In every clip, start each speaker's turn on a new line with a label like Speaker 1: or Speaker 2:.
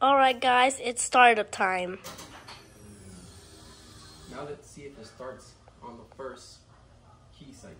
Speaker 1: Alright guys, it's startup time.
Speaker 2: Now let's see if it starts on the first key cycle.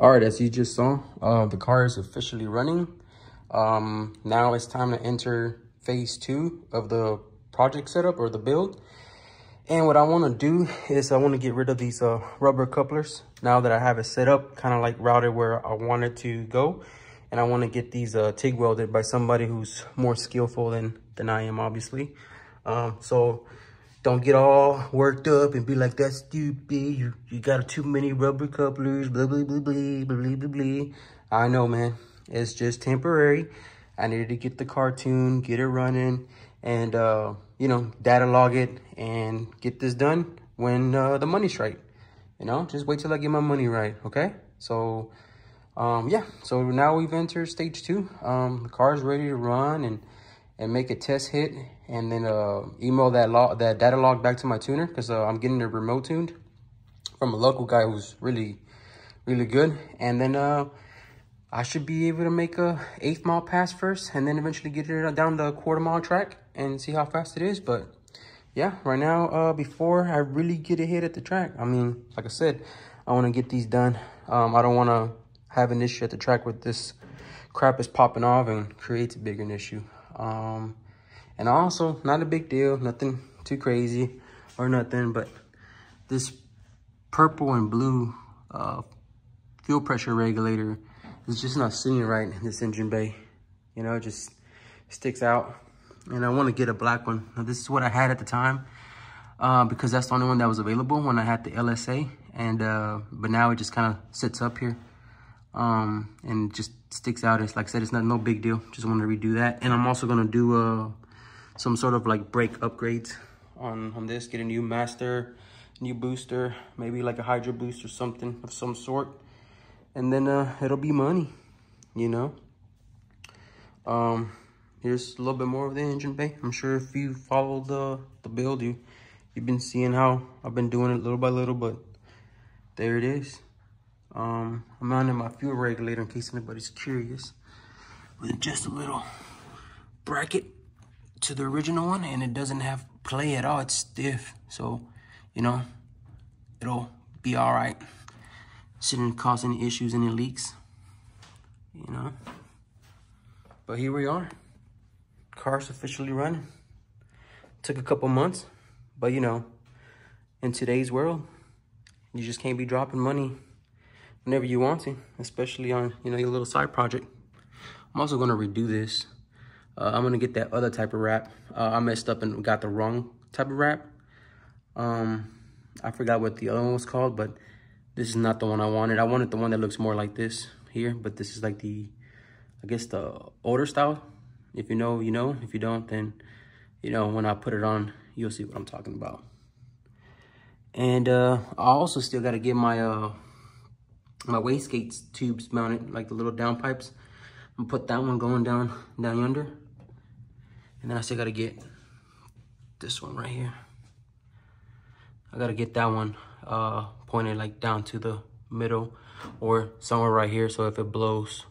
Speaker 2: All right, as you just saw, uh, the car is officially running. Um, now it's time to enter phase two of the project setup or the build. And what I want to do is I want to get rid of these uh, rubber couplers now that I have it set up, kind of like routed where I want it to go. And I want to get these uh, TIG welded by somebody who's more skillful than, than I am, obviously. Um, so don't get all worked up and be like, that's stupid. You, you got too many rubber couplers, blah, blah, blah, blah, blah, blah, blah. I know, man. It's just temporary. I needed to get the cartoon, get it running, and, uh, you know, data log it and get this done when uh, the money's right. You know, just wait till I get my money right, okay? So, um, yeah. So now we've entered stage two. Um, the car's ready to run and and make a test hit and then uh, email that log, that data log back to my tuner because uh, I'm getting it remote tuned from a local guy who's really, really good. And then uh, I should be able to make a eighth mile pass first and then eventually get it down the quarter mile track and see how fast it is. But yeah, right now, uh, before I really get a hit at the track, I mean, like I said, I want to get these done. Um, I don't want to have an issue at the track with this crap is popping off and creates a bigger issue. Um, and also, not a big deal, nothing too crazy or nothing, but this purple and blue uh, fuel pressure regulator is just not sitting right in this engine bay. You know, it just sticks out. And I want to get a black one. Now, this is what I had at the time uh, because that's the only one that was available when I had the LSA. And uh, But now it just kind of sits up here um, and just sticks out. It's like I said, it's not no big deal. Just want to redo that. And I'm also going to do uh, some sort of like brake upgrades on, on this. Get a new master, new booster, maybe like a hydro boost or something of some sort. And then uh, it'll be money, you know. Um, here's a little bit more of the engine bay. I'm sure if you follow the, the build, you, you've been seeing how I've been doing it little by little, but there it is. Um, I'm mounting my fuel regulator in case anybody's curious. With just a little bracket to the original one and it doesn't have play at all. It's stiff. So, you know, it'll be all right. Shouldn't cause any issues, any leaks, you know. But here we are. Car's officially running. Took a couple months, but you know, in today's world, you just can't be dropping money whenever you want to, especially on, you know, your little side project. I'm also gonna redo this. Uh, I'm gonna get that other type of wrap. Uh, I messed up and got the wrong type of wrap. Um, I forgot what the other one was called, but this is not the one I wanted. I wanted the one that looks more like this here, but this is like the, I guess the older style. If you know, you know. If you don't, then, you know, when I put it on, you'll see what I'm talking about. And uh, I also still got to get my uh, my wastegate tubes mounted, like the little downpipes. I'm gonna put that one going down, down yonder. And then I still gotta get this one right here. I gotta get that one uh, pointed like down to the middle or somewhere right here. So if it blows,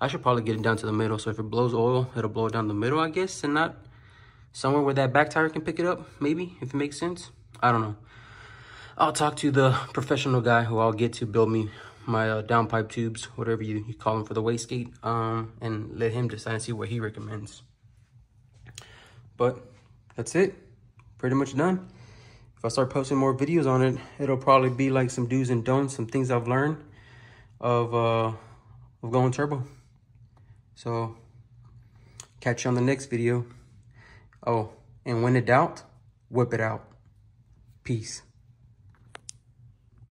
Speaker 2: I should probably get it down to the middle. So if it blows oil, it'll blow down the middle, I guess, and not somewhere where that back tire can pick it up, maybe, if it makes sense. I don't know. I'll talk to the professional guy who I'll get to build me my uh, downpipe tubes, whatever you, you call them for the wastegate, um, and let him decide and see what he recommends. But that's it. Pretty much done. If I start posting more videos on it, it'll probably be like some do's and don'ts, some things I've learned of, uh, of going turbo. So, catch you on the next video. Oh, and when in doubt, whip it out. Peace.